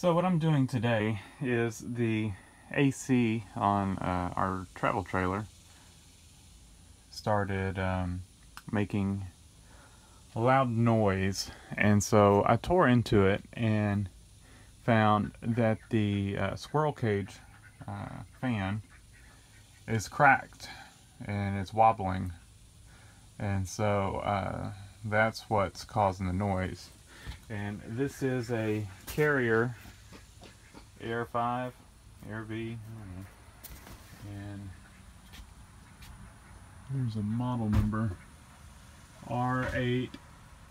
So what I'm doing today is the AC on uh, our travel trailer started um, making a loud noise. And so I tore into it and found that the uh, squirrel cage uh, fan is cracked and it's wobbling. And so uh, that's what's causing the noise. And this is a carrier Air 5 Air V and there's a model number. R8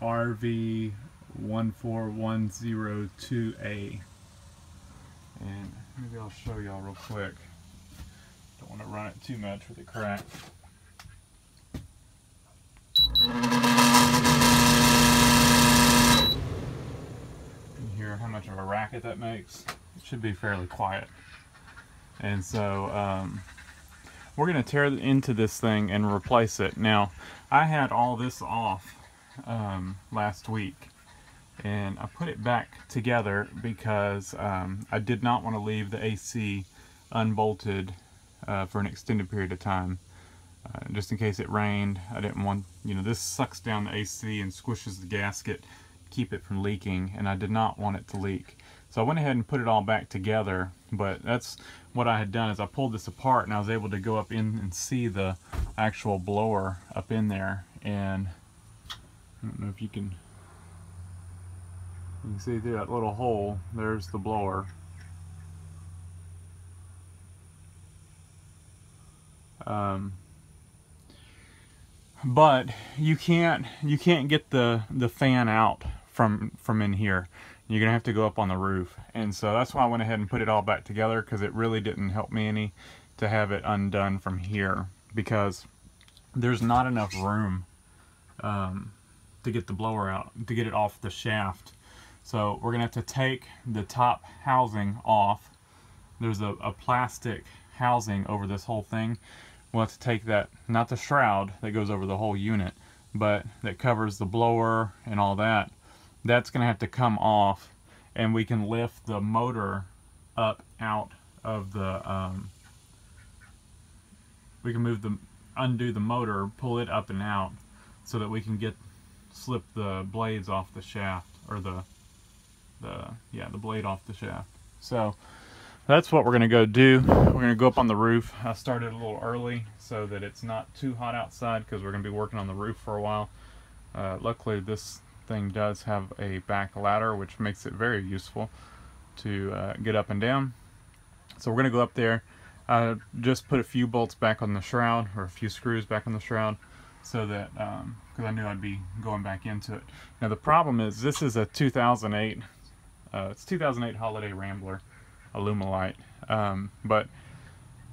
RV 14102A and maybe I'll show y'all real quick. Don't want to run it too much with it cracked you hear how much of a racket that makes should be fairly quiet. And so um, we're going to tear into this thing and replace it. Now I had all this off um, last week and I put it back together because um, I did not want to leave the AC unbolted uh, for an extended period of time uh, just in case it rained. I didn't want you know this sucks down the AC and squishes the gasket keep it from leaking and I did not want it to leak so I went ahead and put it all back together but that's what I had done is I pulled this apart and I was able to go up in and see the actual blower up in there. And I don't know if you can you can see through that little hole there's the blower. Um, but you can't you can't get the the fan out from from in here you're gonna have to go up on the roof. And so that's why I went ahead and put it all back together because it really didn't help me any to have it undone from here because there's not enough room um, to get the blower out to get it off the shaft. So we're gonna have to take the top housing off. There's a, a plastic housing over this whole thing. We'll have to take that not the shroud that goes over the whole unit but that covers the blower and all that that's going to have to come off and we can lift the motor up out of the um, we can move the undo the motor pull it up and out so that we can get slip the blades off the shaft or the the yeah the blade off the shaft. So that's what we're gonna go do. We're gonna go up on the roof. I started a little early so that it's not too hot outside because we're gonna be working on the roof for a while. Uh, luckily this thing does have a back ladder which makes it very useful to uh, get up and down. So we're gonna go up there uh, just put a few bolts back on the shroud or a few screws back on the shroud so that because um, I knew I'd be going back into it. Now the problem is this is a 2008 uh, it's 2008 Holiday Rambler Aluma-Lite um, but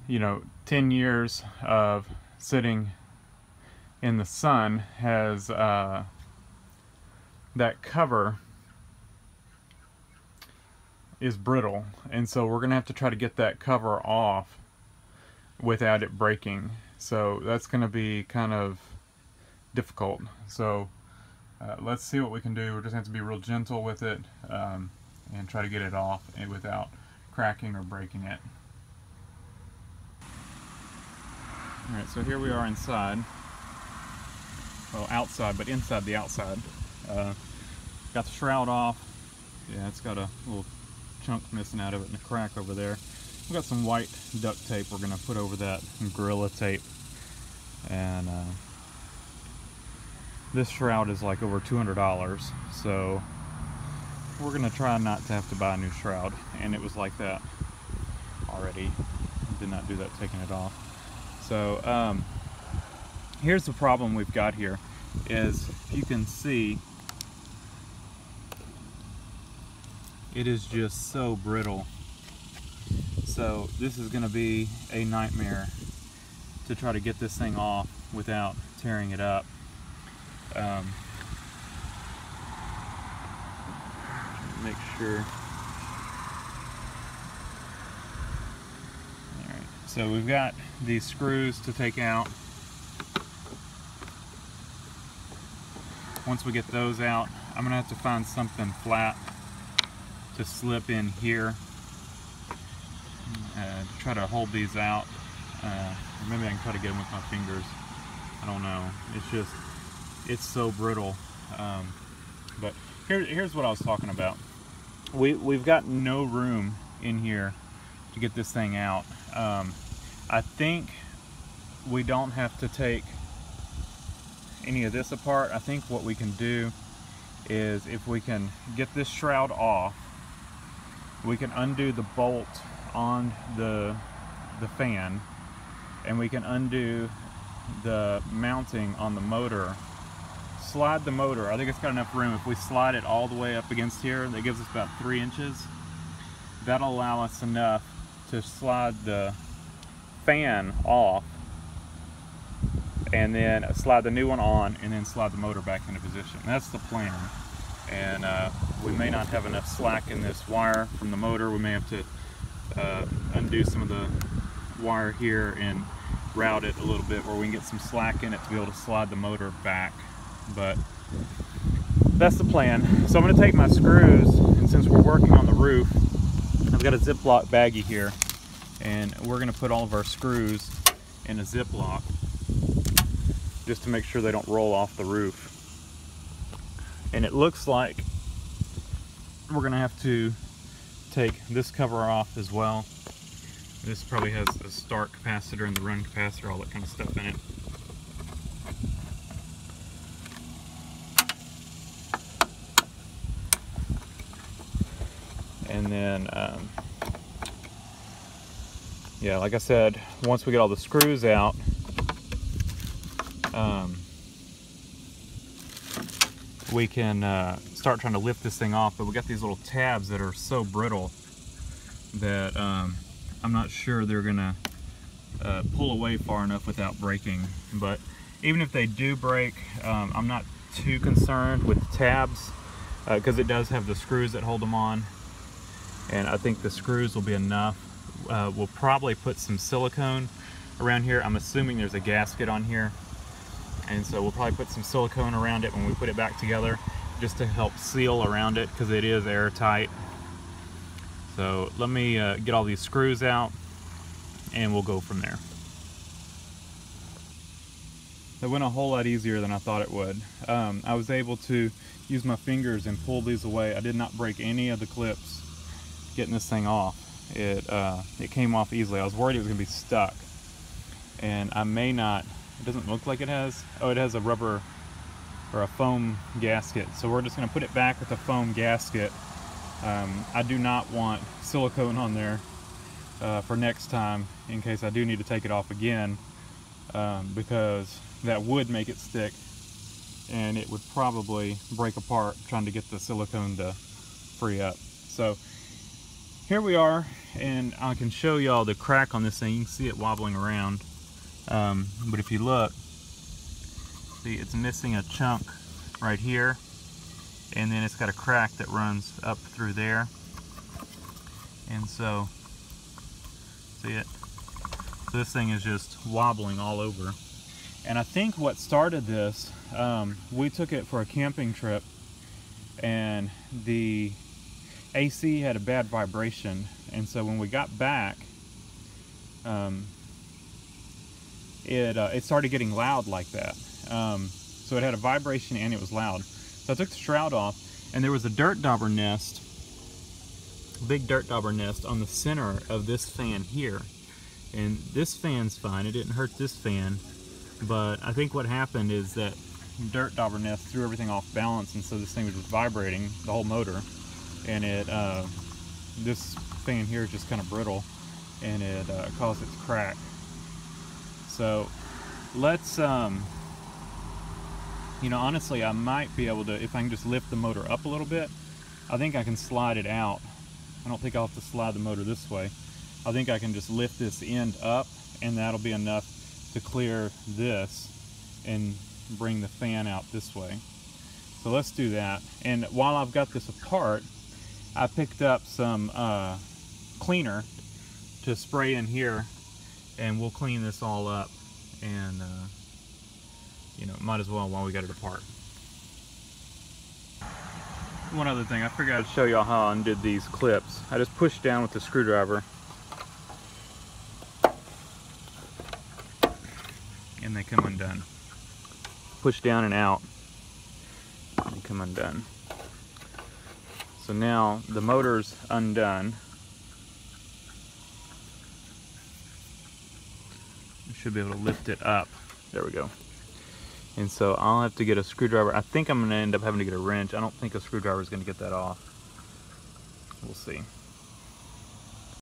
you know 10 years of sitting in the sun has uh, that cover is brittle and so we're gonna have to try to get that cover off without it breaking. So that's gonna be kind of difficult. So uh, let's see what we can do. We're just have to be real gentle with it um, and try to get it off without cracking or breaking it. Alright so here we are inside. Well outside but inside the outside uh, got the shroud off. Yeah, it's got a little chunk missing out of it and a crack over there. We've got some white duct tape we're going to put over that, Gorilla tape. And uh, this shroud is like over $200, so we're going to try not to have to buy a new shroud. And it was like that already. Did not do that taking it off. So um, here's the problem we've got here is you can see it is just so brittle. So this is going to be a nightmare to try to get this thing off without tearing it up. Um, make sure. So we've got these screws to take out. Once we get those out, I'm going to have to find something flat to slip in here. Uh, try to hold these out. Uh, maybe I can try to get them with my fingers. I don't know. It's just, it's so brittle. Um, but here, here's what I was talking about. We, we've got no room in here to get this thing out. Um, I think we don't have to take any of this apart. I think what we can do is if we can get this shroud off, we can undo the bolt on the, the fan and we can undo the mounting on the motor. Slide the motor. I think it's got enough room. If we slide it all the way up against here that gives us about three inches. That'll allow us enough to slide the fan off and then slide the new one on and then slide the motor back into position. That's the plan and uh, we may not have enough slack in this wire from the motor. We may have to uh, undo some of the wire here and route it a little bit where we can get some slack in it to be able to slide the motor back. But that's the plan. So I'm going to take my screws and since we're working on the roof I've got a Ziploc baggie here and we're going to put all of our screws in a Ziploc just to make sure they don't roll off the roof and it looks like we're to have to take this cover off as well. This probably has the start capacitor and the run capacitor, all that kind of stuff in it. And then, um, yeah, like I said, once we get all the screws out, um, we can uh, start trying to lift this thing off, but we got these little tabs that are so brittle that um, I'm not sure they're gonna uh, pull away far enough without breaking. But even if they do break, um, I'm not too concerned with the tabs because uh, it does have the screws that hold them on. And I think the screws will be enough. Uh, we'll probably put some silicone around here. I'm assuming there's a gasket on here and so we'll probably put some silicone around it when we put it back together just to help seal around it because it is airtight. So let me uh, get all these screws out and we'll go from there. That went a whole lot easier than I thought it would. Um, I was able to use my fingers and pull these away. I did not break any of the clips getting this thing off. It uh, it came off easily. I was worried it was gonna be stuck. And I may not it doesn't look like it has. Oh, it has a rubber or a foam gasket. So we're just going to put it back with a foam gasket. Um, I do not want silicone on there uh, for next time in case I do need to take it off again um, because that would make it stick and it would probably break apart trying to get the silicone to free up. So here we are and I can show y'all the crack on this thing. You can see it wobbling around. Um, but if you look, see it's missing a chunk right here and then it's got a crack that runs up through there. And so see it? This thing is just wobbling all over. And I think what started this um, we took it for a camping trip and the AC had a bad vibration. And so when we got back um, it, uh, it started getting loud like that. Um, so it had a vibration and it was loud. So I took the shroud off and there was a dirt dauber nest, big dirt dauber nest on the center of this fan here. And this fan's fine, it didn't hurt this fan, but I think what happened is that dirt dauber nest threw everything off balance and so this thing was vibrating, the whole motor. And it, uh, this fan here is just kind of brittle and it uh, caused it to crack. So let's, um, you know, honestly, I might be able to, if I can just lift the motor up a little bit, I think I can slide it out. I don't think I'll have to slide the motor this way. I think I can just lift this end up and that'll be enough to clear this and bring the fan out this way. So let's do that. And while I've got this apart, I picked up some uh, cleaner to spray in here and we'll clean this all up and uh, you know might as well while we got it apart one other thing, I forgot to show y'all how I undid these clips. I just pushed down with the screwdriver. And they come undone. Push down and out. And come undone. So now the motor's undone. Should be able to lift it up. There we go. And so I'll have to get a screwdriver. I think I'm going to end up having to get a wrench. I don't think a screwdriver is going to get that off. We'll see.